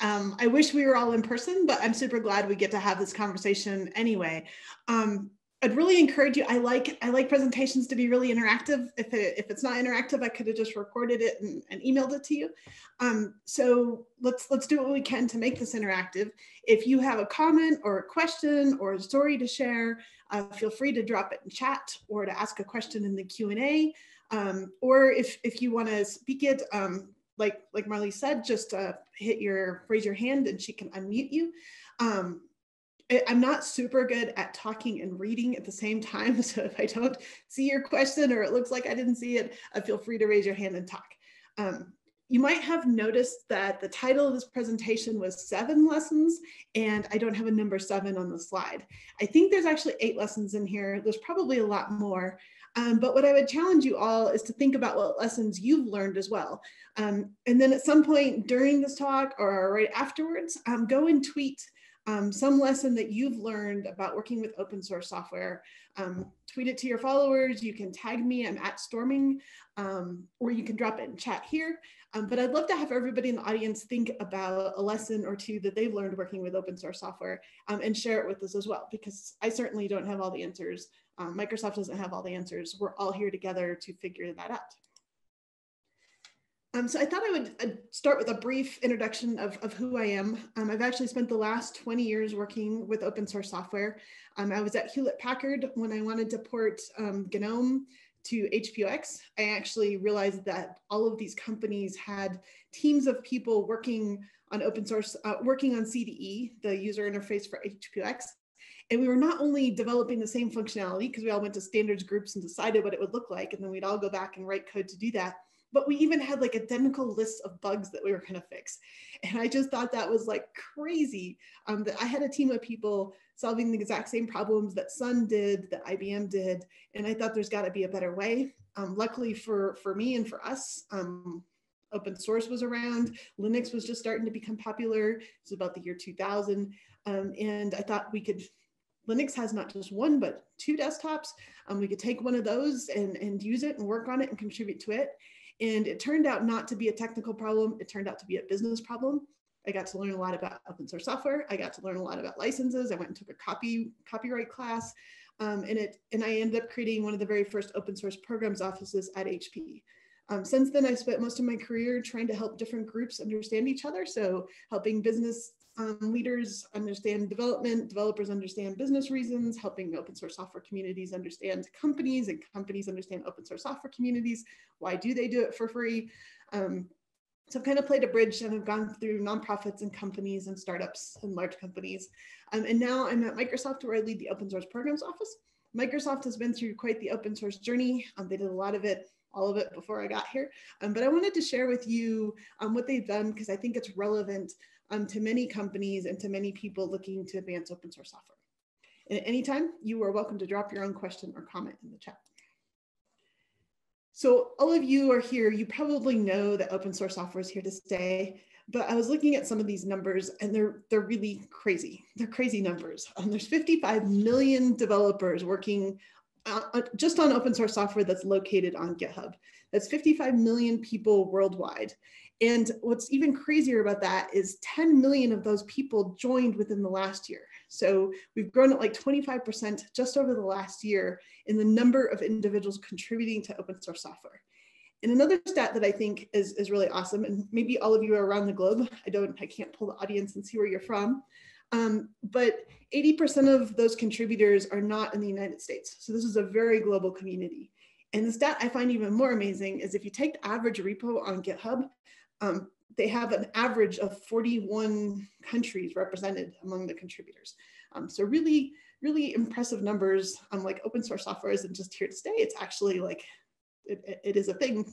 Um, I wish we were all in person, but I'm super glad we get to have this conversation anyway. Um, I'd really encourage you. I like I like presentations to be really interactive. If it, if it's not interactive, I could have just recorded it and, and emailed it to you. Um, so let's let's do what we can to make this interactive. If you have a comment or a question or a story to share, uh, feel free to drop it in chat or to ask a question in the Q and A. Um, or if if you want to speak it, um, like like Marley said, just uh, hit your raise your hand and she can unmute you. Um, I'm not super good at talking and reading at the same time. So if I don't see your question or it looks like I didn't see it, uh, feel free to raise your hand and talk. Um, you might have noticed that the title of this presentation was seven lessons and I don't have a number seven on the slide. I think there's actually eight lessons in here. There's probably a lot more. Um, but what I would challenge you all is to think about what lessons you've learned as well. Um, and then at some point during this talk or right afterwards, um, go and tweet um, some lesson that you've learned about working with open source software. Um, tweet it to your followers. You can tag me, I'm at Storming, um, or you can drop it in chat here. Um, but I'd love to have everybody in the audience think about a lesson or two that they've learned working with open source software um, and share it with us as well, because I certainly don't have all the answers. Um, Microsoft doesn't have all the answers. We're all here together to figure that out. Um, so I thought I would uh, start with a brief introduction of, of who I am. Um, I've actually spent the last 20 years working with open source software. Um, I was at Hewlett Packard when I wanted to port um, GNOME to HPUX. I actually realized that all of these companies had teams of people working on open source, uh, working on CDE, the user interface for HPUX. And we were not only developing the same functionality because we all went to standards groups and decided what it would look like, and then we'd all go back and write code to do that but we even had like identical lists of bugs that we were going to fix. And I just thought that was like crazy um, that I had a team of people solving the exact same problems that Sun did, that IBM did. And I thought there's got to be a better way. Um, luckily for, for me and for us, um, open source was around. Linux was just starting to become popular. It was about the year 2000. Um, and I thought we could Linux has not just one, but two desktops. Um, we could take one of those and, and use it and work on it and contribute to it. And it turned out not to be a technical problem. It turned out to be a business problem. I got to learn a lot about open source software. I got to learn a lot about licenses. I went and took a copy copyright class. Um, and it and I ended up creating one of the very first open source programs offices at HP. Um, since then, I've spent most of my career trying to help different groups understand each other. So helping business um, leaders understand development, developers understand business reasons, helping open source software communities understand companies and companies understand open source software communities. Why do they do it for free? Um, so I've kind of played a bridge and I've gone through nonprofits and companies and startups and large companies. Um, and now I'm at Microsoft where I lead the open source programs office. Microsoft has been through quite the open source journey. Um, they did a lot of it all of it before I got here. Um, but I wanted to share with you um, what they've done because I think it's relevant um, to many companies and to many people looking to advance open source software. And at any time, you are welcome to drop your own question or comment in the chat. So all of you are here, you probably know that open source software is here to stay, but I was looking at some of these numbers and they're, they're really crazy. They're crazy numbers. Um, there's 55 million developers working uh, just on open source software that's located on GitHub. That's 55 million people worldwide. And what's even crazier about that is 10 million of those people joined within the last year. So we've grown at like 25% just over the last year in the number of individuals contributing to open source software. And another stat that I think is, is really awesome, and maybe all of you are around the globe. I don't, I can't pull the audience and see where you're from. Um, but 80% of those contributors are not in the United States. So this is a very global community. And the stat I find even more amazing is if you take the average repo on GitHub, um, they have an average of 41 countries represented among the contributors. Um, so really, really impressive numbers. Um, like open source software isn't just here to stay. It's actually like, it, it is a thing.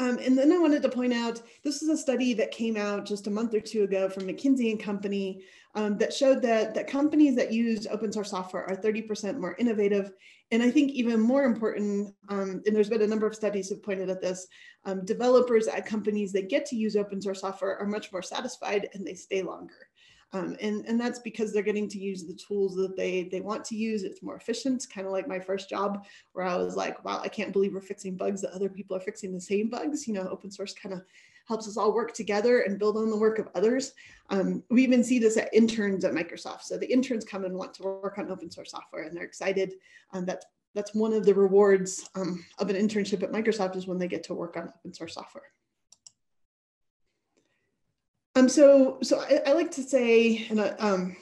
Um, and then I wanted to point out, this is a study that came out just a month or two ago from McKinsey and Company um, that showed that, that companies that use open source software are 30% more innovative. And I think even more important, um, and there's been a number of studies have pointed at this, um, developers at companies that get to use open source software are much more satisfied and they stay longer. Um, and, and that's because they're getting to use the tools that they, they want to use. It's more efficient, kind of like my first job where I was like, wow, I can't believe we're fixing bugs that other people are fixing the same bugs. You know, open source kind of helps us all work together and build on the work of others. Um, we even see this at interns at Microsoft. So the interns come and want to work on open source software and they're excited. Um, that's, that's one of the rewards um, of an internship at Microsoft is when they get to work on open source software. Um, so so I, I like to say, and uh, um,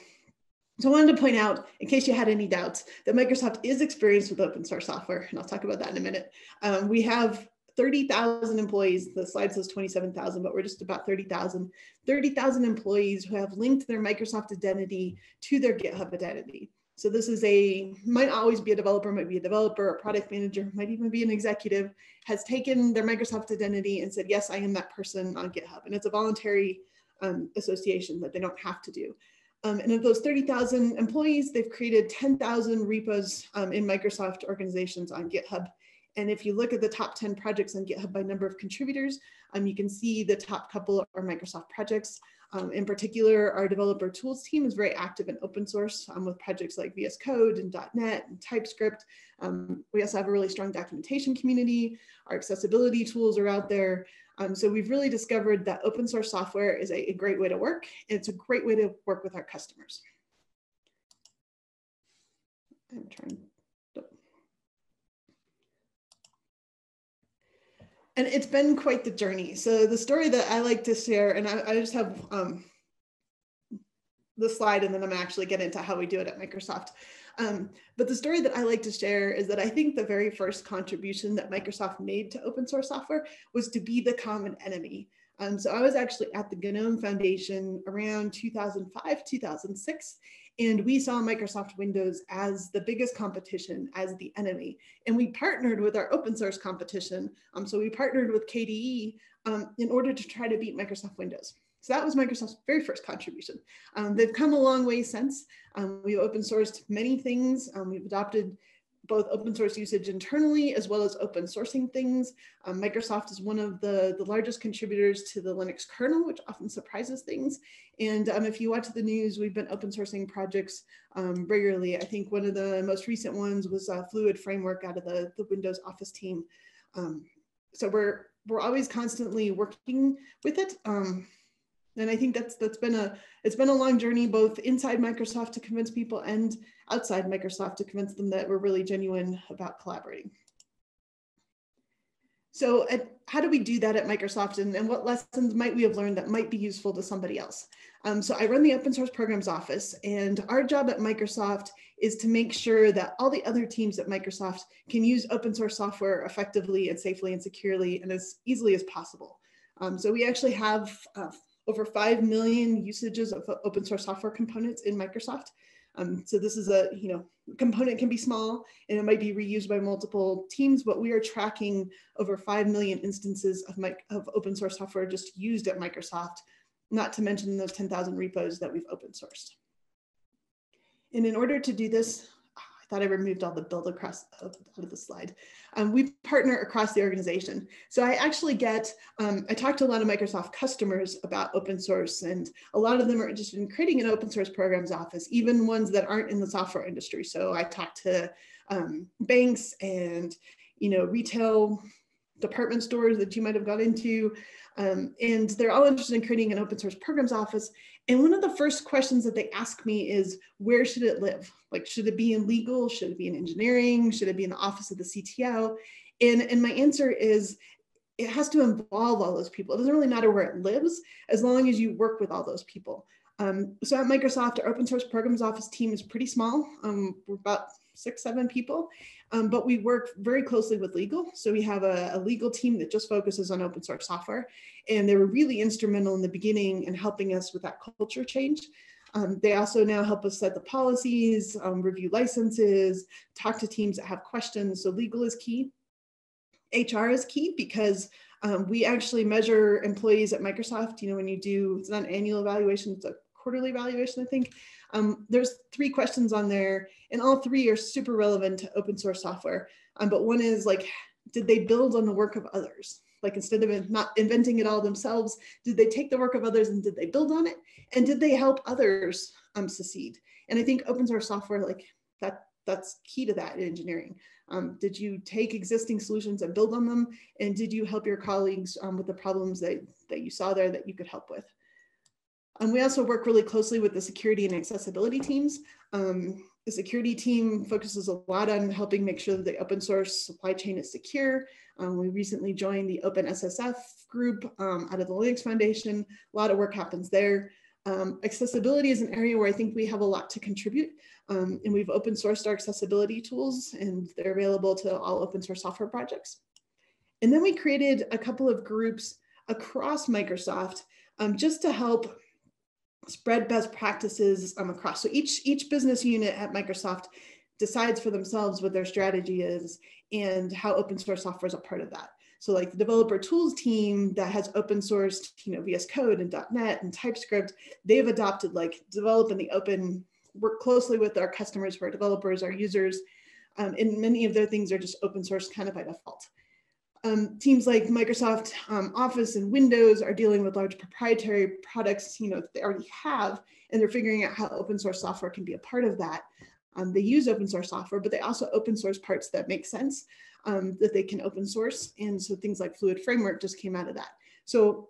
so I wanted to point out, in case you had any doubts, that Microsoft is experienced with open source software, and I'll talk about that in a minute. Um, we have 30,000 employees. The slide says 27,000, but we're just about 30,000. 30,000 employees who have linked their Microsoft identity to their GitHub identity. So this is a, might always be a developer, might be a developer, a product manager, might even be an executive, has taken their Microsoft identity and said, yes, I am that person on GitHub. And it's a voluntary um, association that they don't have to do. Um, and of those 30,000 employees, they've created 10,000 repos um, in Microsoft organizations on GitHub. And if you look at the top 10 projects on GitHub by number of contributors, um, you can see the top couple are Microsoft projects. Um, in particular, our developer tools team is very active in open source um, with projects like VS Code and .NET and TypeScript. Um, we also have a really strong documentation community. Our accessibility tools are out there. Um, so we've really discovered that open source software is a, a great way to work. It's a great way to work with our customers. I'm trying and it's been quite the journey. So the story that I like to share, and I, I just have um, the slide, and then I'm actually get into how we do it at Microsoft. Um, but the story that I like to share is that I think the very first contribution that Microsoft made to open source software was to be the common enemy. Um, so I was actually at the GNOME Foundation around 2005, 2006, and we saw Microsoft Windows as the biggest competition, as the enemy. And we partnered with our open source competition. Um, so we partnered with KDE um, in order to try to beat Microsoft Windows. So that was Microsoft's very first contribution. Um, they've come a long way since. Um, we've open sourced many things. Um, we've adopted both open source usage internally as well as open sourcing things. Um, Microsoft is one of the, the largest contributors to the Linux kernel, which often surprises things. And um, if you watch the news, we've been open sourcing projects um, regularly. I think one of the most recent ones was a Fluid Framework out of the, the Windows Office team. So we're, we're always constantly working with it. And I think that's that's been a it's been a long journey both inside Microsoft to convince people and outside Microsoft to convince them that we're really genuine about collaborating. So at, how do we do that at Microsoft and, and, what lessons might we have learned that might be useful to somebody else? Um, so I run the open source programs office and our job at Microsoft is to make sure that all the other teams at Microsoft can use open source software effectively and safely and securely and as easily as possible. Um, so we actually have uh, over 5 million usages of open source software components in Microsoft. Um, so this is a, you know, component can be small and it might be reused by multiple teams, but we are tracking over 5 million instances of, of open source software just used at Microsoft, not to mention those 10,000 repos that we've open sourced. And in order to do this, thought I removed all the build across out of the slide. Um, we partner across the organization. So I actually get, um, I talk to a lot of Microsoft customers about open source and a lot of them are interested in creating an open source programs office, even ones that aren't in the software industry. So I talk to um, banks and, you know, retail department stores that you might have got into. Um, and they're all interested in creating an open source programs office. And one of the first questions that they ask me is, where should it live? Like, should it be in legal? Should it be in engineering? Should it be in the office of the CTO? And, and my answer is, it has to involve all those people. It doesn't really matter where it lives, as long as you work with all those people. Um, so at Microsoft, our open source programs office team is pretty small. Um, we're about six, seven people, um, but we work very closely with legal. So we have a, a, legal team that just focuses on open source software. And they were really instrumental in the beginning in helping us with that culture change. Um, they also now help us set the policies, um, review licenses, talk to teams that have questions. So legal is key. HR is key because um, we actually measure employees at Microsoft. You know, when you do, it's not an annual evaluation, it's a quarterly evaluation, I think. Um, there's three questions on there, and all three are super relevant to open source software. Um, but one is like, did they build on the work of others? Like instead of not inventing it all themselves, did they take the work of others and did they build on it? And did they help others um, succeed? And I think open source software, like that, that's key to that in engineering. Um, did you take existing solutions and build on them? And did you help your colleagues um, with the problems that, that you saw there that you could help with? And we also work really closely with the security and accessibility teams. Um, the security team focuses a lot on helping make sure that the open source supply chain is secure. Um, we recently joined the OpenSSF group um, out of the Linux Foundation. A lot of work happens there. Um, accessibility is an area where I think we have a lot to contribute. Um, and we've open sourced our accessibility tools and they're available to all open source software projects. And then we created a couple of groups across Microsoft um, just to help spread best practices um, across. So each, each business unit at Microsoft decides for themselves what their strategy is and how open source software is a part of that. So like the developer tools team that has open sourced, you know, VS Code and .NET and TypeScript, they've adopted like develop in the open, work closely with our customers, our developers, our users, um, and many of their things are just open source kind of by default. Um, teams like Microsoft um, Office and Windows are dealing with large proprietary products, you know, they already have, and they're figuring out how open source software can be a part of that. Um, they use open source software, but they also open source parts that make sense um, that they can open source. And so things like Fluid Framework just came out of that. So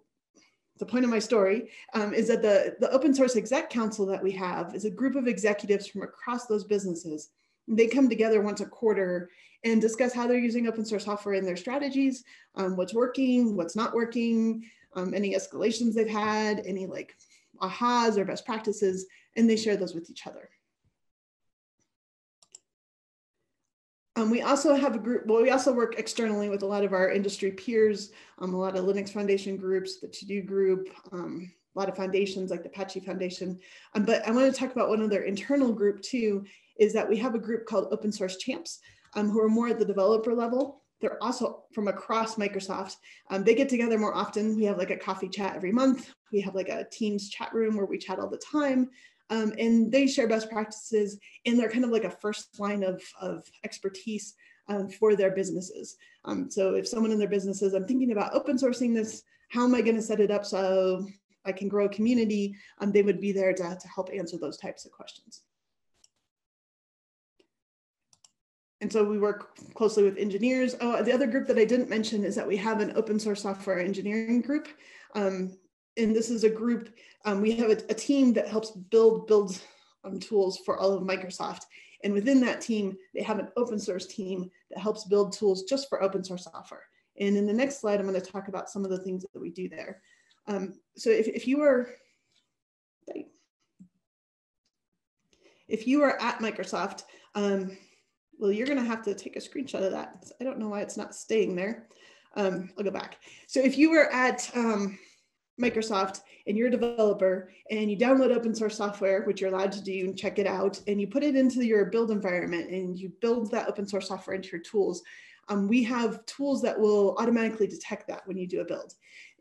the point of my story um, is that the, the open source exec council that we have is a group of executives from across those businesses. They come together once a quarter and discuss how they're using open source software in their strategies, um, what's working, what's not working, um, any escalations they've had, any like ahas or best practices, and they share those with each other. Um, we also have a group, well, we also work externally with a lot of our industry peers, um, a lot of Linux Foundation groups, the To-Do group, um, a lot of foundations like the Apache Foundation. Um, but I want to talk about one other internal group too, is that we have a group called Open Source Champs, um, who are more at the developer level. They're also from across Microsoft. Um, they get together more often. We have like a coffee chat every month. We have like a Teams chat room where we chat all the time. Um, and they share best practices and they're kind of like a first line of, of expertise um, for their businesses. Um, so if someone in their business businesses, I'm thinking about open sourcing this, how am I going to set it up so I can grow a community? Um, they would be there to, to help answer those types of questions. And so we work closely with engineers. Oh, the other group that I didn't mention is that we have an open source software engineering group. Um, and this is a group, um, we have a, a, team that helps build build um, tools for all of Microsoft. And within that team, they have an open source team that helps build tools just for open source software. And in the next slide, I'm gonna talk about some of the things that we do there. Um, so if, if you are, if you are at Microsoft, um, well, you're gonna have to take a screenshot of that. I don't know why it's not staying there. Um, I'll go back. So if you were at um, Microsoft and you're a developer and you download open source software, which you're allowed to do and check it out, and you put it into your build environment and you build that open source software into your tools, um, we have tools that will automatically detect that when you do a build.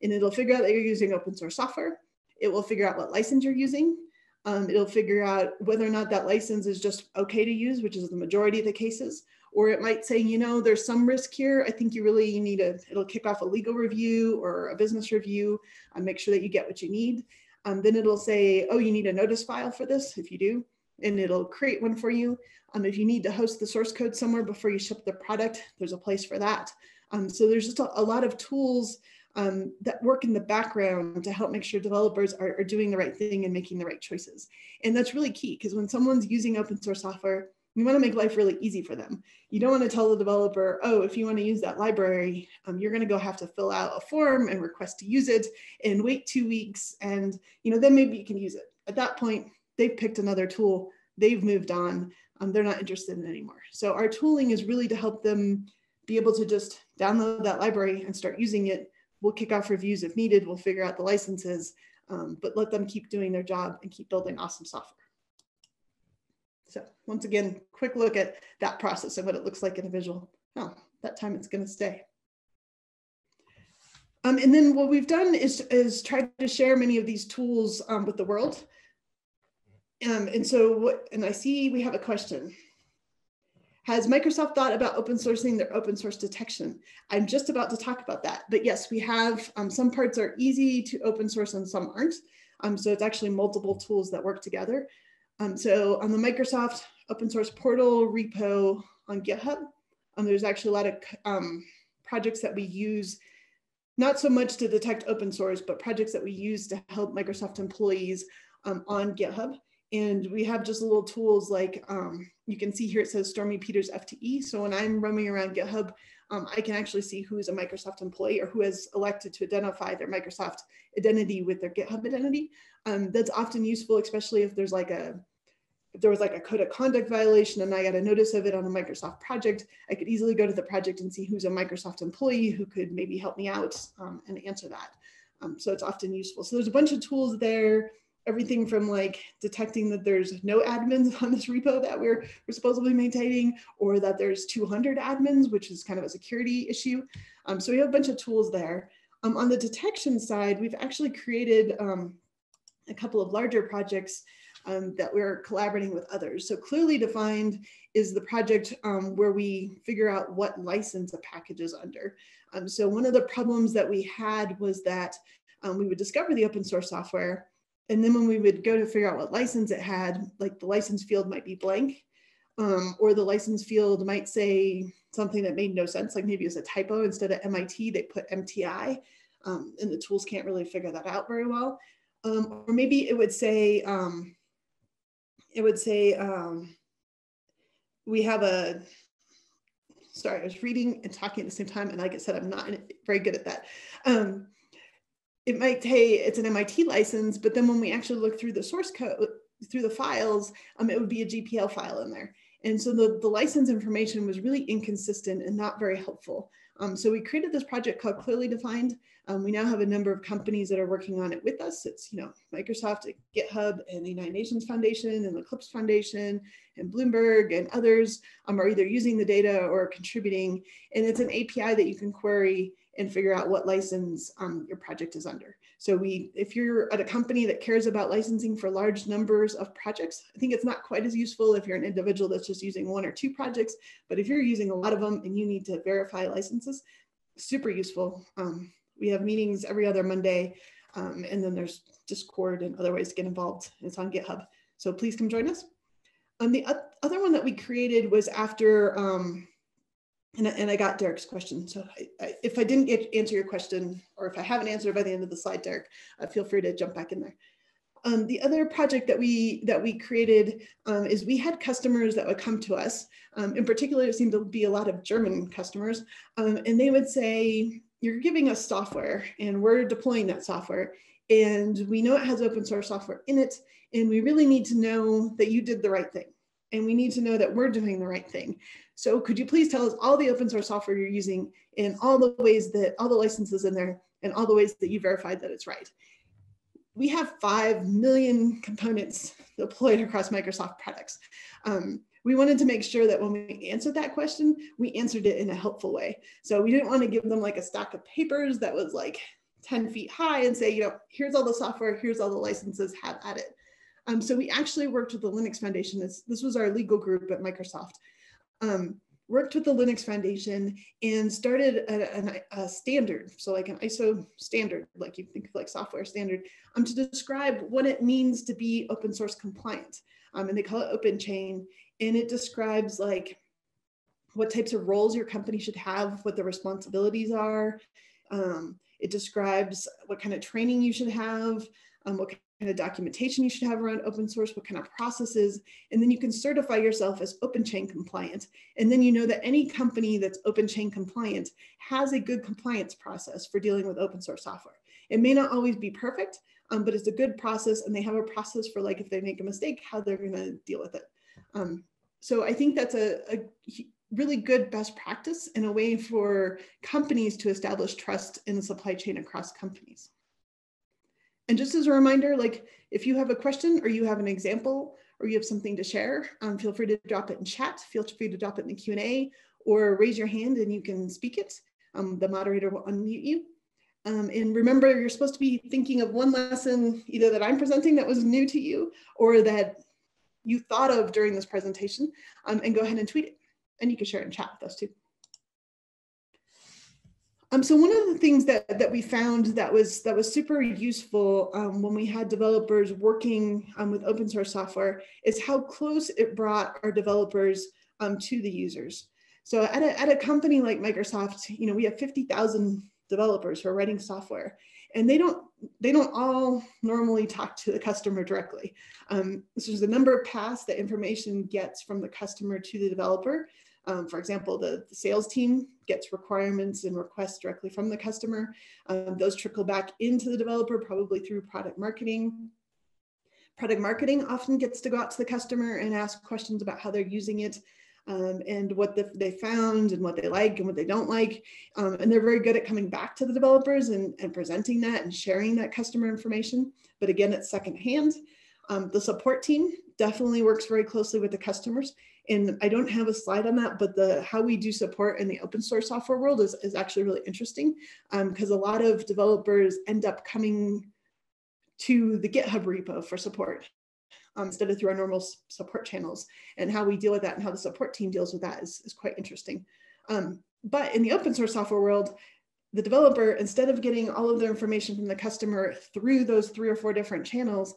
And it'll figure out that you're using open source software. It will figure out what license you're using. Um, it'll figure out whether or not that license is just okay to use, which is the majority of the cases, or it might say, you know, there's some risk here. I think you really need a, it'll kick off a legal review or a business review and make sure that you get what you need. Um, then it'll say, oh, you need a notice file for this if you do, and it'll create one for you. Um, if you need to host the source code somewhere before you ship the product, there's a place for that. Um, so there's just a, a lot of tools um, that work in the background to help make sure developers are, are doing the right thing and making the right choices. And that's really key because when someone's using open source software, you want to make life really easy for them. You don't want to tell the developer, oh, if you want to use that library, um, you're going to go have to fill out a form and request to use it and wait two weeks. And, you know, then maybe you can use it. At that point, they've picked another tool. They've moved on. Um, they're not interested in anymore. So our tooling is really to help them be able to just download that library and start using it. We'll kick off reviews if needed. We'll figure out the licenses, um, but let them keep doing their job and keep building awesome software. So once again, quick look at that process and what it looks like in a visual. Oh, that time it's going to stay. Um, and then what we've done is, is try to share many of these tools um, with the world. Um, and so what, and I see we have a question. Has Microsoft thought about open sourcing their open source detection? I'm just about to talk about that. But yes, we have um, some parts are easy to open source and some aren't. Um, so it's actually multiple tools that work together. Um, so on the Microsoft open source portal repo on GitHub, um, there's actually a lot of um, projects that we use, not so much to detect open source, but projects that we use to help Microsoft employees um, on GitHub. And we have just little tools like um, you can see here it says Stormy Peters FTE. So when I'm roaming around GitHub, um, I can actually see who is a Microsoft employee or who has elected to identify their Microsoft identity with their GitHub identity. Um, that's often useful, especially if there's like a if there was like a code of conduct violation and I got a notice of it on a Microsoft project, I could easily go to the project and see who's a Microsoft employee who could maybe help me out um, and answer that. Um, so it's often useful. So there's a bunch of tools there everything from like detecting that there's no admins on this repo that we're, we're supposedly maintaining, or that there's 200 admins, which is kind of a security issue. Um, so we have a bunch of tools there. Um, on the detection side, we've actually created um, a couple of larger projects um, that we're collaborating with others. So clearly defined is the project um, where we figure out what license a package is under. Um, so one of the problems that we had was that we would discover the open source software and then when we would go to figure out what license it had, like the license field might be blank, um, or the license field might say something that made no sense, like maybe it was a typo. Instead of MIT, they put MTI, um, and the tools can't really figure that out very well. Um, or maybe it would say, um, it would say, um, we have a, sorry, I was reading and talking at the same time, and like I said, I'm not very good at that. It might say it's an MIT license, but then when we actually look through the source code, through the files, um, it would be a GPL file in there. And so the, the license information was really inconsistent and not very helpful. Um, so we created this project called Clearly Defined. Um, we now have a number of companies that are working on it with us. It's, you know, Microsoft, GitHub, and the United Nations Foundation, and the Eclipse Foundation, and Bloomberg, and others um, are either using the data or contributing. And it's an API that you can query and figure out what license um, your project is under. So we, if you're at a company that cares about licensing for large numbers of projects, I think it's not quite as useful if you're an individual that's just using one or two projects, but if you're using a lot of them and you need to verify licenses, super useful. Um, we have meetings every other Monday, um, and then there's Discord and other ways to get involved. It's on GitHub. So please come join us. Um, the other one that we created was after um, and, and I got Derek's question. So I, I, if I didn't get, answer your question, or if I haven't answered by the end of the slide, Derek, uh, feel free to jump back in there. Um, the other project that we that we created um, is we had customers that would come to us. Um, in particular, it seemed to be a lot of German customers, um, and they would say, "You're giving us software, and we're deploying that software, and we know it has open source software in it, and we really need to know that you did the right thing, and we need to know that we're doing the right thing." So could you please tell us all the open source software you're using and all the ways that all the licenses in there and all the ways that you verified that it's right? We have 5 million components deployed across Microsoft products. Um, we wanted to make sure that when we answered that question, we answered it in a helpful way. So we didn't want to give them like a stack of papers that was like 10 feet high and say, you know, here's all the software, here's all the licenses, have at it. Um, so we actually worked with the Linux Foundation. This, this was our legal group at Microsoft um, worked with the Linux Foundation and started a, a, a, standard, so like an ISO standard, like you think of like software standard, um, to describe what it means to be open source compliant. Um, and they call it OpenChain. And it describes like what types of roles your company should have, what the responsibilities are. Um, it describes what kind of training you should have, um, what kind of documentation you should have around open source, what kind of processes, and then you can certify yourself as OpenChain compliant. And then you know that any company that's OpenChain compliant has a good compliance process for dealing with open source software. It may not always be perfect, um, but it's a good process and they have a process for like if they make a mistake, how they're gonna deal with it. Um, so I think that's a, a really good best practice and a way for companies to establish trust in the supply chain across companies. And just as a reminder, like if you have a question or you have an example or you have something to share, um, feel free to drop it in chat, feel free to drop it in the Q&A or raise your hand and you can speak it. Um, the moderator will unmute you. Um, and remember, you're supposed to be thinking of one lesson either that I'm presenting that was new to you or that you thought of during this presentation um, and go ahead and tweet it. and you can share it in chat with us too. Um, so one of the things that, that we found that was that was super useful um, when we had developers working um, with open source software is how close it brought our developers um, to the users. So at a, at a company like Microsoft, you know, we have 50,000 developers who are writing software and they don't they don't all normally talk to the customer directly. Um, so there's a number of paths that information gets from the customer to the developer. Um, for example, the, the, sales team gets requirements and requests directly from the customer. Um, those trickle back into the developer, probably through product marketing. Product marketing often gets to go out to the customer and ask questions about how they're using it um, and what the, they found and what they like and what they don't like. Um, and they're very good at coming back to the developers and, and presenting that and sharing that customer information. But again, it's secondhand. Um, the support team definitely works very closely with the customers and I don't have a slide on that, but the how we do support in the open source software world is, is actually really interesting because um, a lot of developers end up coming to the GitHub repo for support um, instead of through our normal support channels. And how we deal with that and how the support team deals with that is, is quite interesting. Um, but in the open source software world, the developer, instead of getting all of their information from the customer through those three or four different channels,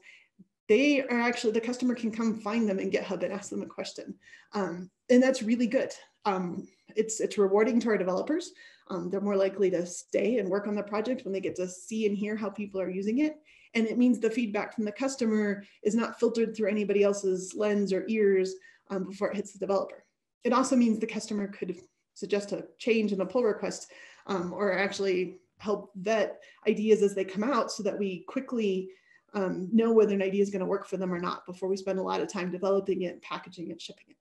they are actually, the customer can come find them in GitHub and ask them a question. Um, and that's really good. Um, it's, it's rewarding to our developers. Um, they're more likely to stay and work on the project when they get to see and hear how people are using it. And it means the feedback from the customer is not filtered through anybody else's lens or ears um, before it hits the developer. It also means the customer could suggest a change in a pull request um, or actually help vet ideas as they come out so that we quickly um, know whether an idea is going to work for them or not before we spend a lot of time developing it, packaging it, shipping it.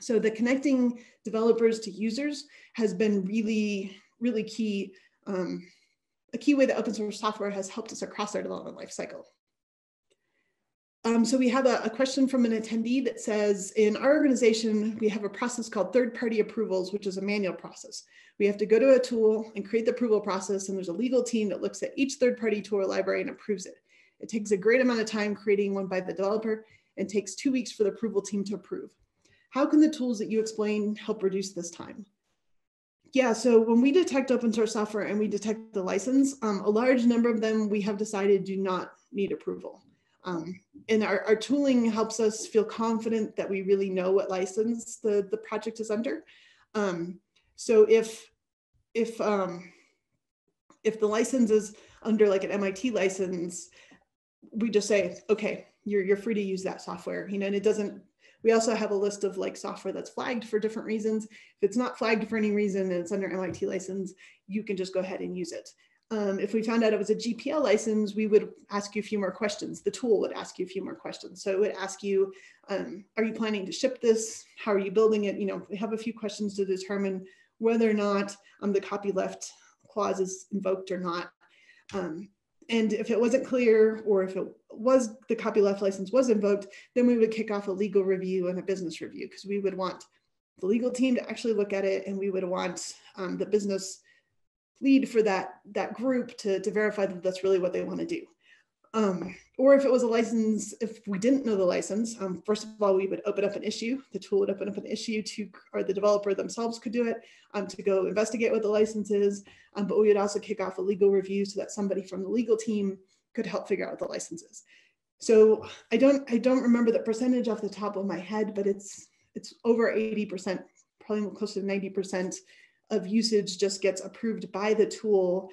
So the connecting developers to users has been really, really key, um, a key way that open source software has helped us across our development lifecycle. Um, so we have a, a, question from an attendee that says, in our organization, we have a process called third-party approvals, which is a manual process. We have to go to a tool and create the approval process, and there's a legal team that looks at each third-party tool or library and approves it. It takes a great amount of time creating one by the developer and takes two weeks for the approval team to approve. How can the tools that you explain help reduce this time? Yeah, so when we detect open source software and we detect the license, um, a large number of them we have decided do not need approval. Um, and our, our, tooling helps us feel confident that we really know what license the, the project is under. Um, so if, if, um, if the license is under like an MIT license, we just say, okay, you're, you're free to use that software, you know, and it doesn't, we also have a list of like software that's flagged for different reasons. If it's not flagged for any reason and it's under MIT license, you can just go ahead and use it. Um, if we found out it was a GPL license, we would ask you a few more questions. The tool would ask you a few more questions. So it would ask you, um, are you planning to ship this? How are you building it? You know, we have a few questions to determine whether or not um, the copyleft clause is invoked or not. Um, and if it wasn't clear or if it was the copyleft license was invoked, then we would kick off a legal review and a business review because we would want the legal team to actually look at it and we would want um, the business lead for that, that group to, to verify that that's really what they want to do. Um, or if it was a license, if we didn't know the license, um, first of all, we would open up an issue. The tool would open up an issue to, or the developer themselves could do it um, to go investigate what the license is. Um, but we would also kick off a legal review so that somebody from the legal team could help figure out the license is. So I don't, I don't remember the percentage off the top of my head, but it's, it's over 80%, probably close to 90% of usage just gets approved by the tool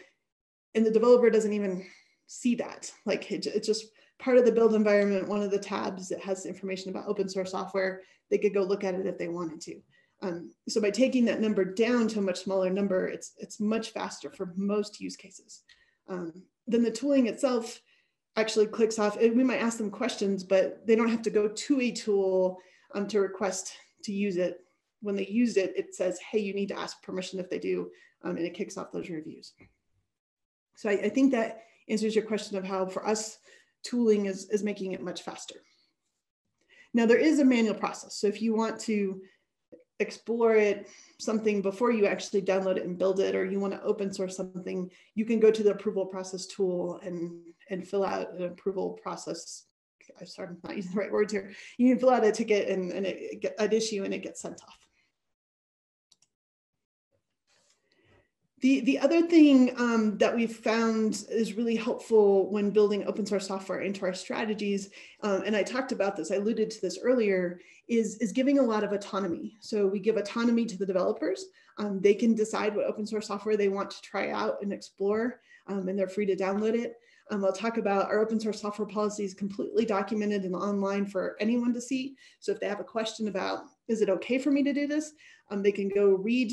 and the developer doesn't even see that. Like it, it's just part of the build environment, one of the tabs that has information about open source software, they could go look at it if they wanted to. Um, so by taking that number down to a much smaller number, it's, it's much faster for most use cases. Um, then the tooling itself actually clicks off, we might ask them questions, but they don't have to go to a tool um, to request to use it. When they use it, it says, hey, you need to ask permission if they do, um, and it kicks off those reviews. So I, I think that answers your question of how for us, tooling is, is making it much faster. Now there is a manual process. So if you want to explore it, something before you actually download it and build it, or you want to open source something, you can go to the approval process tool and, and fill out an approval process. I'm sorry, I'm not using the right words here. You can fill out a ticket and, and it, get, an issue and it gets sent off. The, the other thing um, that we've found is really helpful when building open source software into our strategies, um, and I talked about this, I alluded to this earlier, is, is giving a lot of autonomy. So we give autonomy to the developers. Um, they can decide what open source software they want to try out and explore, um, and they're free to download it. Um, I'll talk about our open source software policy is completely documented and online for anyone to see. So if they have a question about, is it okay for me to do this? Um, they can go read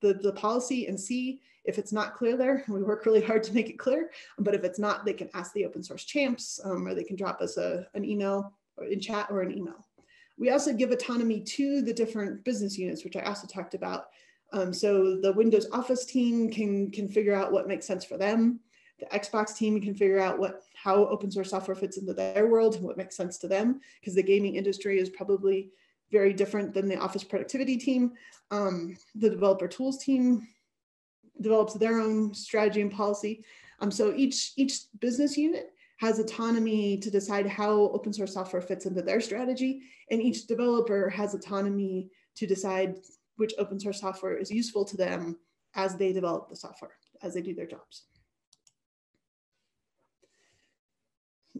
the, the policy and see if it's not clear there. We work really hard to make it clear, but if it's not, they can ask the open source champs um, or they can drop us a, an email in chat or an email. We also give autonomy to the different business units, which I also talked about. Um, so the Windows Office team can, can figure out what makes sense for them. The Xbox team can figure out what how open source software fits into their world and what makes sense to them, because the gaming industry is probably very different than the office productivity team. Um, the developer tools team develops their own strategy and policy. Um, so each, each business unit has autonomy to decide how open source software fits into their strategy. And each developer has autonomy to decide which open source software is useful to them as they develop the software, as they do their jobs.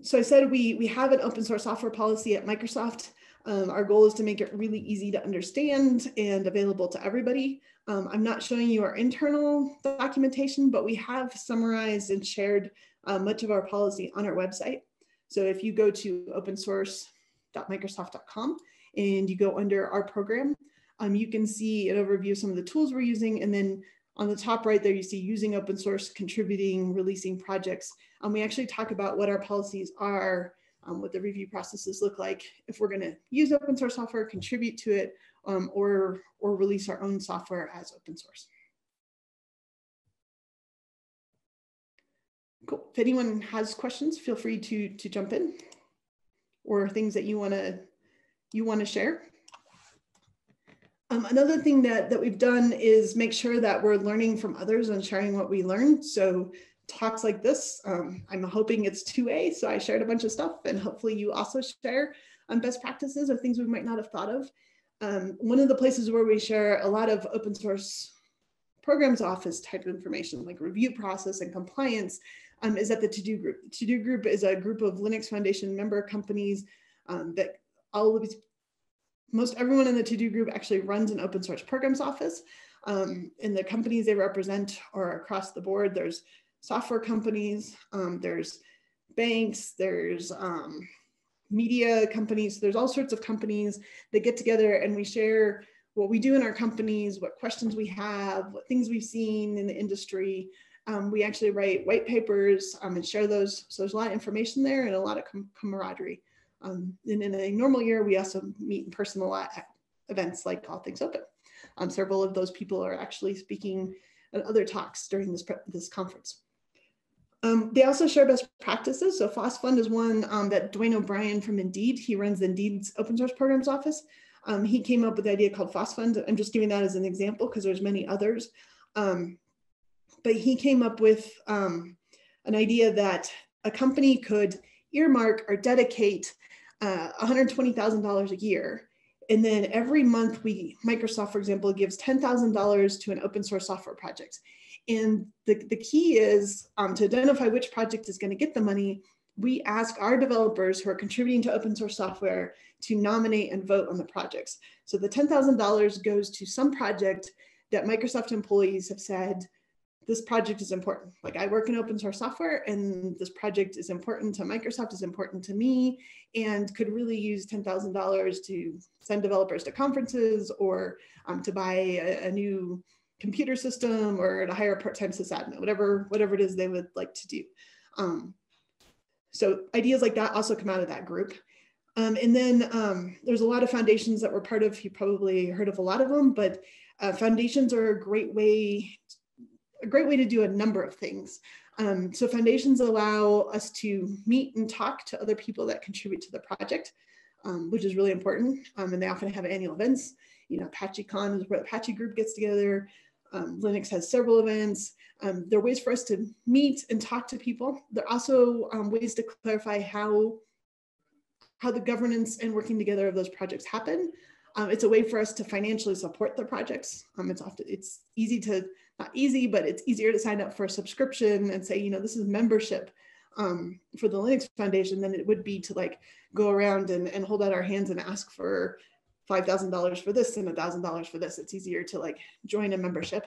So I said we, we have an open source software policy at Microsoft. Um, our goal is to make it really easy to understand and available to everybody. Um, I'm not showing you our internal documentation, but we have summarized and shared uh, much of our policy on our website. So if you go to opensource.microsoft.com and you go under our program, um, you can see an overview of some of the tools we're using. And then on the top right there, you see using open source, contributing, releasing projects. Um, we actually talk about what our policies are um, what the review processes look like if we're going to use open source software, contribute to it, um, or, or release our own software as open source. Cool. If anyone has questions, feel free to, to jump in or things that you want to you want to share. Um, another thing that, that we've done is make sure that we're learning from others and sharing what we learn. So talks like this. Um, I'm hoping it's 2A, so I shared a bunch of stuff and hopefully you also share um, best practices or things we might not have thought of. Um, one of the places where we share a lot of open source programs office type information like review process and compliance um, is at the to-do group. The to-do group is a group of Linux Foundation member companies um, that all of these, most everyone in the to-do group actually runs an open source programs office. Um, and the companies they represent are across the board. There's software companies, um, there's banks, there's um, media companies, there's all sorts of companies that get together and we share what we do in our companies, what questions we have, what things we've seen in the industry. Um, we actually write white papers um, and share those. So there's a lot of information there and a lot of com camaraderie. Um, and in a normal year, we also meet in person a lot at events like All Things Open. Um, several of those people are actually speaking at other talks during this, this conference. Um, they also share best practices. So FOSSFund is one um, that Duane O'Brien from Indeed, he runs Indeed's open source programs office. Um, he came up with the idea called FOSSFund. I'm just giving that as an example because there's many others. Um, but he came up with um, an idea that a company could earmark or dedicate uh, $120,000 a year. And then every month we, Microsoft, for example, gives $10,000 to an open source software project. And the, the key is um, to identify which project is going to get the money. We ask our developers who are contributing to open source software to nominate and vote on the projects. So the $10,000 goes to some project that Microsoft employees have said, this project is important. Like I work in open source software and this project is important to Microsoft, is important to me, and could really use $10,000 to send developers to conferences or um, to buy a, a new computer system or to hire a part-time sysadmin, whatever, whatever it is they would like to do. Um, so ideas like that also come out of that group. Um, and then um, there's a lot of foundations that we're part of. You probably heard of a lot of them, but uh, foundations are a great way, a great way to do a number of things. Um, so foundations allow us to meet and talk to other people that contribute to the project, um, which is really important. Um, and they often have annual events. You know, ApacheCon is where the Apache group gets together. Um, Linux has several events. Um, there are ways for us to meet and talk to people. There are also um, ways to clarify how, how the governance and working together of those projects happen. Um, it's a way for us to financially support the projects. Um, it's often it's easy to not easy, but it's easier to sign up for a subscription and say, you know, this is membership um, for the Linux Foundation than it would be to like go around and, and hold out our hands and ask for $5,000 for this and $1,000 for this. It's easier to like join a membership.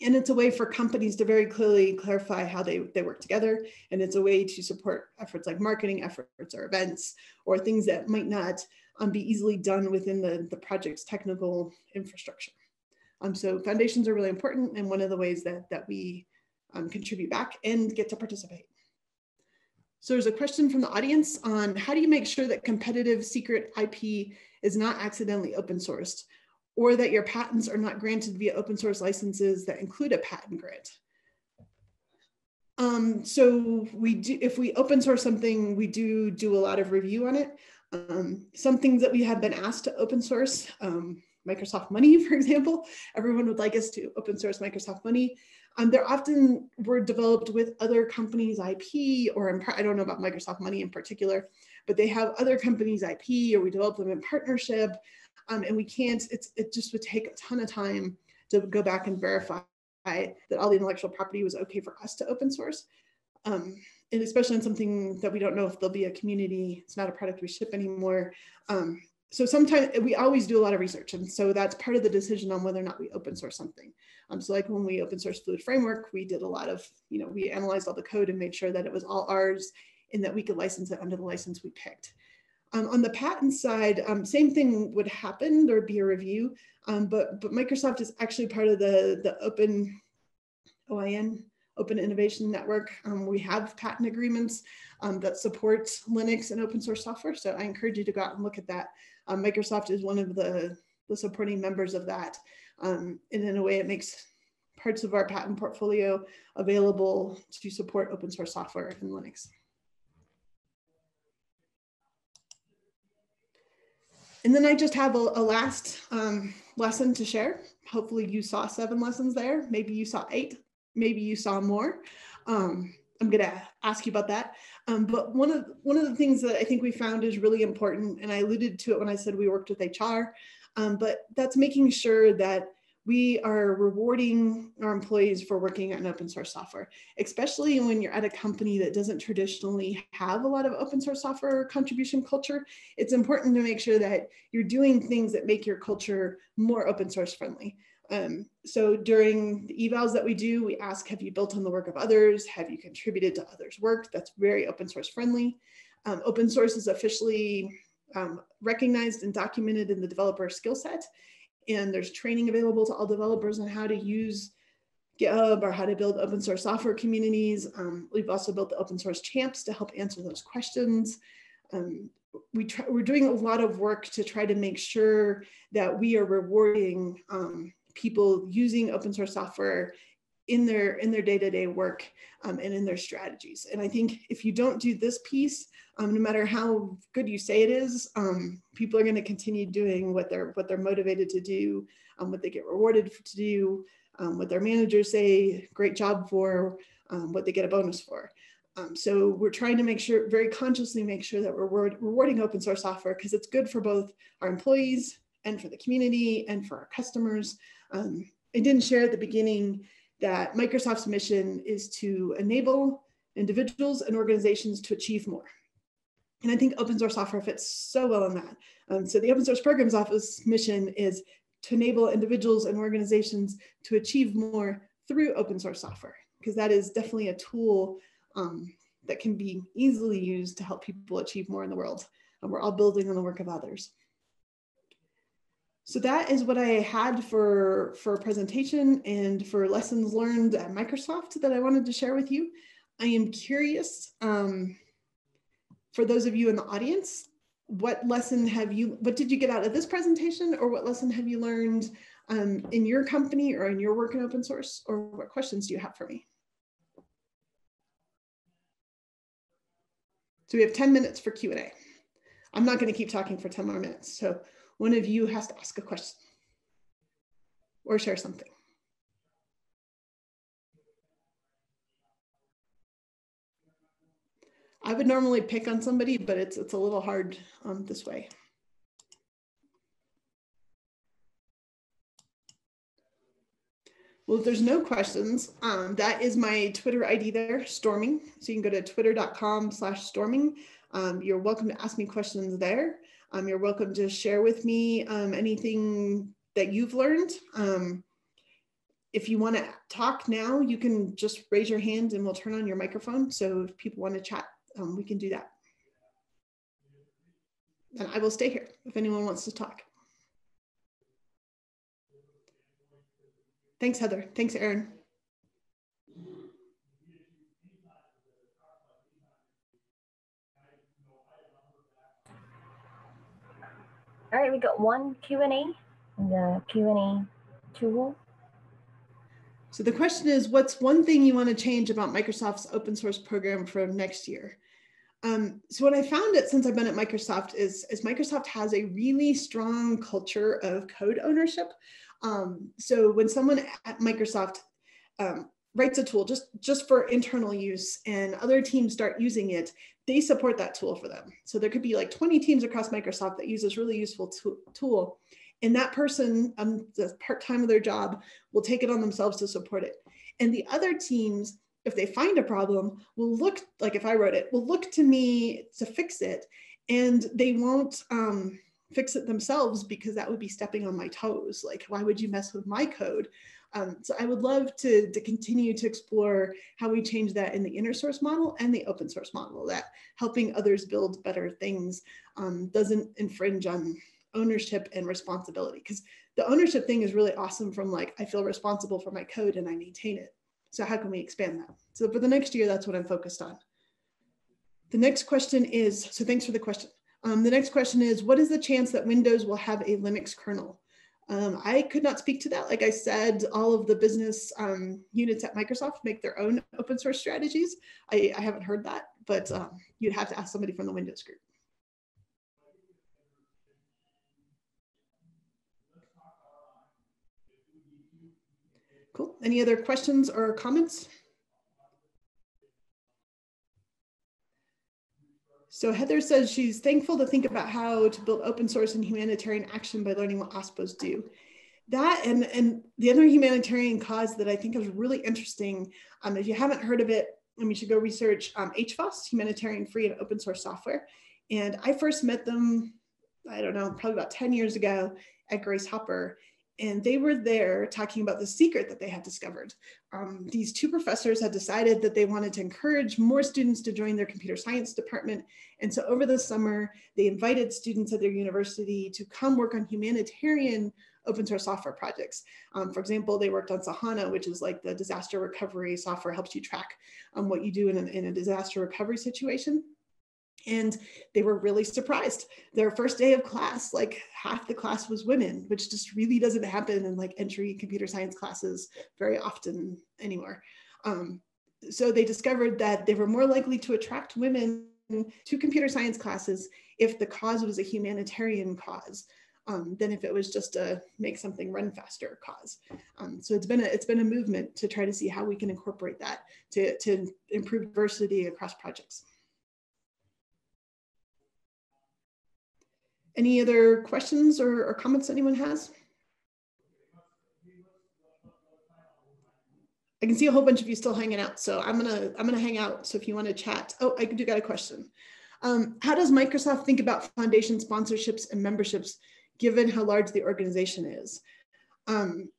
And it's a way for companies to very clearly clarify how they, they work together. And it's a way to support efforts like marketing efforts or events or things that might not um, be easily done within the, the project's technical infrastructure. Um, so foundations are really important and one of the ways that, that we um, contribute back and get to participate. So there's a question from the audience on how do you make sure that competitive secret IP is not accidentally open sourced or that your patents are not granted via open source licenses that include a patent grant? Um, so we do, if we open source something, we do do a lot of review on it. Um, some things that we have been asked to open source, um, Microsoft Money, for example. Everyone would like us to open source Microsoft Money. Um, they're often were developed with other companies' IP, or I don't know about Microsoft Money in particular, but they have other companies' IP, or we develop them in partnership, um, and we can't. It's it just would take a ton of time to go back and verify that all the intellectual property was okay for us to open source. Um, and especially in something that we don't know if there'll be a community, it's not a product we ship anymore. Um, so sometimes we always do a lot of research. And so that's part of the decision on whether or not we open source something. Um, so like when we open source Fluid Framework, we did a lot of, you know, we analyzed all the code and made sure that it was all ours and that we could license it under the license we picked. Um, on the patent side, um, same thing would happen, there'd be a review, um, but, but Microsoft is actually part of the, the open OIN, Open Innovation Network. Um, we have patent agreements um, that support Linux and open source software. So I encourage you to go out and look at that. Um, Microsoft is one of the, the supporting members of that. And in a way, it makes parts of our patent portfolio available to support open source software in Linux. And then I just have a, a last um, lesson to share. Hopefully you saw seven lessons there. Maybe you saw eight, maybe you saw more. Um, I'm gonna ask you about that. Um, but one of one of the things that I think we found is really important, and I alluded to it when I said we worked with HR, um, but that's making sure that we are rewarding our employees for working on open source software, especially when you're at a company that doesn't traditionally have a lot of open source software contribution culture. It's important to make sure that you're doing things that make your culture more open source friendly. Um, so during the evals that we do, we ask, have you built on the work of others? Have you contributed to others' work? That's very open source friendly. Um, open source is officially um, recognized and documented in the developer skill set. And there's training available to all developers on how to use GitHub or how to build open source software communities. Um, we've also built the open source champs to help answer those questions. Um, we try, we're doing a lot of work to try to make sure that we are rewarding um, people using open source software in their in their day-to-day work um, and in their strategies and i think if you don't do this piece um, no matter how good you say it is um, people are going to continue doing what they're what they're motivated to do um, what they get rewarded to do um, what their managers say great job for um, what they get a bonus for so we're trying to make sure very consciously make sure that we're rewarding open source software because it's good for both our employees and for the community and for our customers um, I didn't share at the beginning that Microsoft's mission is to enable individuals and organizations to achieve more. And I think open source software fits so well in that. Um, so the Open Source Programs Office mission is to enable individuals and organizations to achieve more through open source software, because that is definitely a tool um, that can be easily used to help people achieve more in the world. And we're all building on the work of others. So that is what I had for, for presentation and for lessons learned at Microsoft that I wanted to share with you. I am curious, um, for those of you in the audience, what lesson have you, what did you get out of this presentation or what lesson have you learned um, in your company or in your work in open source or what questions do you have for me? So we have 10 minutes for Q&A. I'm not gonna keep talking for 10 more minutes. So one of you has to ask a question or share something. I would normally pick on somebody, but it's, it's a little hard um, this way. Well, if there's no questions, um, that is my Twitter ID there, storming. So you can go to twitter.com slash storming. Um, you're welcome to ask me questions there. Um, you're welcome to share with me um, anything that you've learned. Um, if you want to talk now, you can just raise your hand and we'll turn on your microphone. So if people want to chat, um, we can do that. And I will stay here if anyone wants to talk. Thanks, Heather. Thanks, Aaron. All right, we got one Q&A in the Q&A tool. So the question is, what's one thing you want to change about Microsoft's open source program for next year? Um, so what I found it since I've been at Microsoft is, is Microsoft has a really strong culture of code ownership. Um, so when someone at Microsoft um, writes a tool just, just for internal use and other teams start using it, they support that tool for them. So there could be like 20 teams across Microsoft that use this really useful tool. And that person, um, the part-time of their job, will take it on themselves to support it. And the other teams, if they find a problem, will look, like if I wrote it, will look to me to fix it. And they won't, um, fix it themselves because that would be stepping on my toes. Like, why would you mess with my code? Um, so I would love to, to continue to explore how we change that in the inner source model and the open source model, that helping others build better things um, doesn't infringe on ownership and responsibility. Because the ownership thing is really awesome from like, I feel responsible for my code and I maintain it. So how can we expand that? So for the next year, that's what I'm focused on. The next question is, so thanks for the question. Um, the next question is, what is the chance that Windows will have a Linux kernel? Um, I could not speak to that. Like I said, all of the business um, units at Microsoft make their own open source strategies. I, I haven't heard that, but um, you'd have to ask somebody from the Windows group. Cool. Any other questions or comments? So Heather says she's thankful to think about how to build open source and humanitarian action by learning what OSPOs do. That and, and the other humanitarian cause that I think is really interesting, um, if you haven't heard of it, um, you should go research um, HFOSS, Humanitarian Free and Open Source Software. And I first met them, I don't know, probably about 10 years ago at Grace Hopper and they were there talking about the secret that they had discovered. Um, these two professors had decided that they wanted to encourage more students to join their computer science department. And so over the summer, they invited students at their university to come work on humanitarian open source software projects. Um, for example, they worked on Sahana, which is like the disaster recovery software, helps you track um, what you do in a, in a disaster recovery situation and they were really surprised their first day of class like half the class was women which just really doesn't happen in like entry computer science classes very often anymore um, so they discovered that they were more likely to attract women to computer science classes if the cause was a humanitarian cause um, than if it was just a make something run faster cause. Um, so it's been a it's been a movement to try to see how we can incorporate that to, to improve diversity across projects. Any other questions or, or comments anyone has? I can see a whole bunch of you still hanging out, so I'm gonna I'm gonna hang out. So if you want to chat, oh, I do got a question. Um, how does Microsoft think about foundation sponsorships and memberships, given how large the organization is? Um,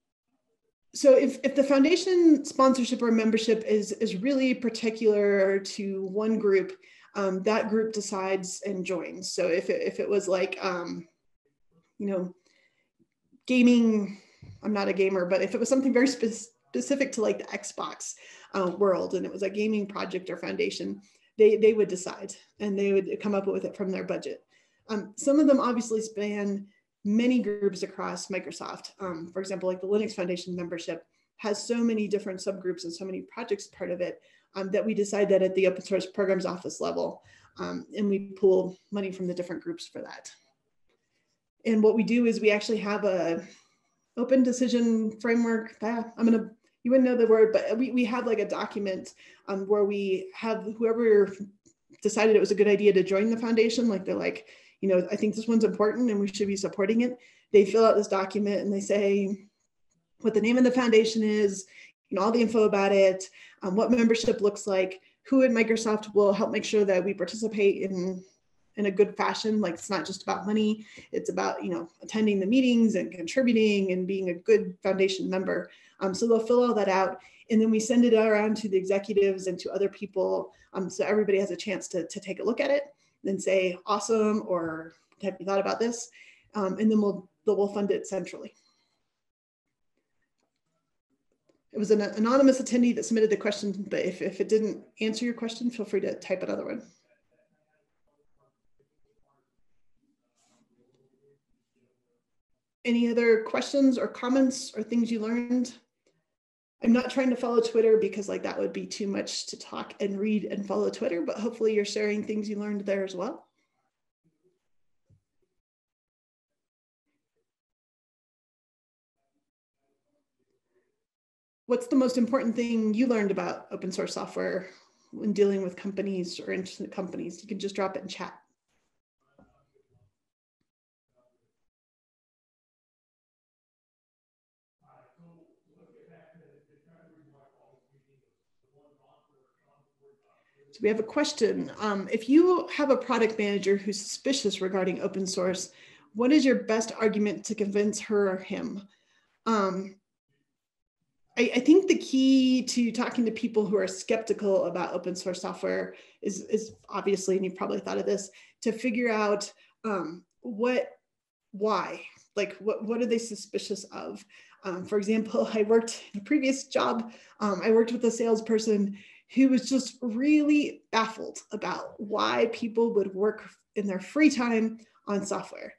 so if, if the foundation sponsorship or membership is is really particular to one group, um, that group decides and joins. So if it, if it was like, um, you know, gaming, I'm not a gamer, but if it was something very spe specific to like the Xbox uh, world and it was a gaming project or foundation, they, they would decide and they would come up with it from their budget. Um, some of them obviously span many groups across Microsoft. Um, for example, like the Linux Foundation membership has so many different subgroups and so many projects part of it um, that we decide that at the open source programs office level, um, and we pool money from the different groups for that. And what we do is we actually have a open decision framework. Ah, I'm gonna, you wouldn't know the word, but we, we have like a document um, where we have whoever decided it was a good idea to join the foundation, like they're like, you know, I think this one's important and we should be supporting it. They fill out this document and they say, what the name of the foundation is, you know, all the info about it, um, what membership looks like, who at Microsoft will help make sure that we participate in in a good fashion. Like it's not just about money, it's about, you know, attending the meetings and contributing and being a good foundation member. Um, so they'll fill all that out. And then we send it around to the executives and to other people. Um, so everybody has a chance to, to take a look at it, and say, awesome, or have you thought about this? Um, and then we'll, we'll fund it centrally. It was an anonymous attendee that submitted the question, but if, if it didn't answer your question, feel free to type another one. Any other questions or comments or things you learned? I'm not trying to follow Twitter because like that would be too much to talk and read and follow Twitter, but hopefully you're sharing things you learned there as well. What's the most important thing you learned about open source software when dealing with companies or interested companies? You can just drop it in chat. So we have a question. Um, if you have a product manager who's suspicious regarding open source, what is your best argument to convince her or him? Um, I, I, think the key to talking to people who are skeptical about open source software is, is obviously, and you've probably thought of this, to figure out um, what, why, like what, what are they suspicious of? Um, for example, I worked in a previous job, um, I worked with a salesperson who was just really baffled about why people would work in their free time on software.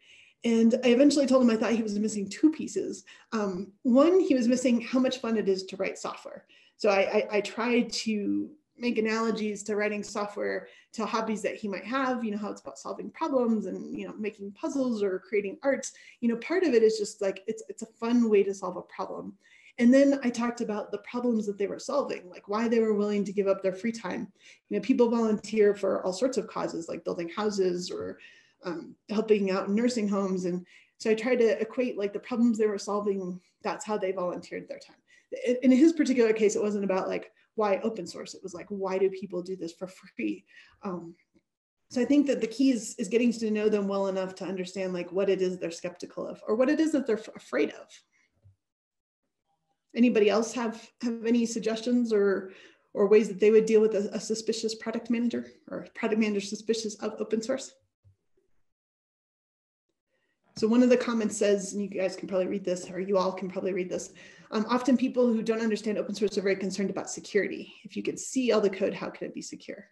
And I eventually told him I thought he was missing two pieces. Um, one, he was missing how much fun it is to write software. So I, I, I tried to make analogies to writing software to hobbies that he might have, you know, how it's about solving problems and, you know, making puzzles or creating arts. You know, part of it is just like, it's, it's a fun way to solve a problem. And then I talked about the problems that they were solving, like why they were willing to give up their free time. You know, people volunteer for all sorts of causes, like building houses or um, helping out in nursing homes. And so I tried to equate like the problems they were solving, that's how they volunteered their time. In his particular case, it wasn't about like why open source, it was like, why do people do this for free? Um, so I think that the key is, is getting to know them well enough to understand like what it is they're skeptical of or what it is that they're afraid of. Anybody else have, have any suggestions or, or ways that they would deal with a, a suspicious product manager or product manager suspicious of open source? So one of the comments says, and you guys can probably read this, or you all can probably read this. Um, often people who don't understand open source are very concerned about security. If you could see all the code, how could it be secure?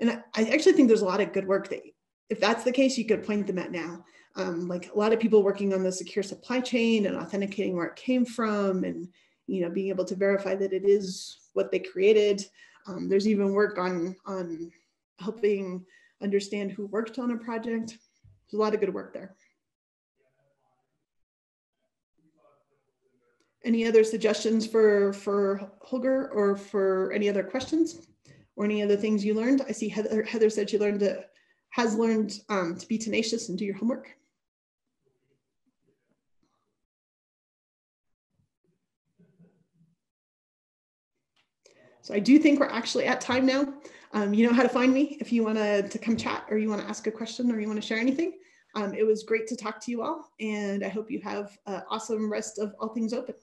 And I, I actually think there's a lot of good work that, if that's the case, you could point them at now. Um, like a lot of people working on the secure supply chain and authenticating where it came from, and you know being able to verify that it is what they created. Um, there's even work on on helping understand who worked on a project. There's a lot of good work there. Any other suggestions for, for Holger or for any other questions or any other things you learned? I see Heather, Heather said she learned to, has learned um, to be tenacious and do your homework. So I do think we're actually at time now. Um, you know how to find me if you want to, come chat or you want to ask a question or you want to share anything. Um, it was great to talk to you all, and I hope you have an awesome rest of All Things Open.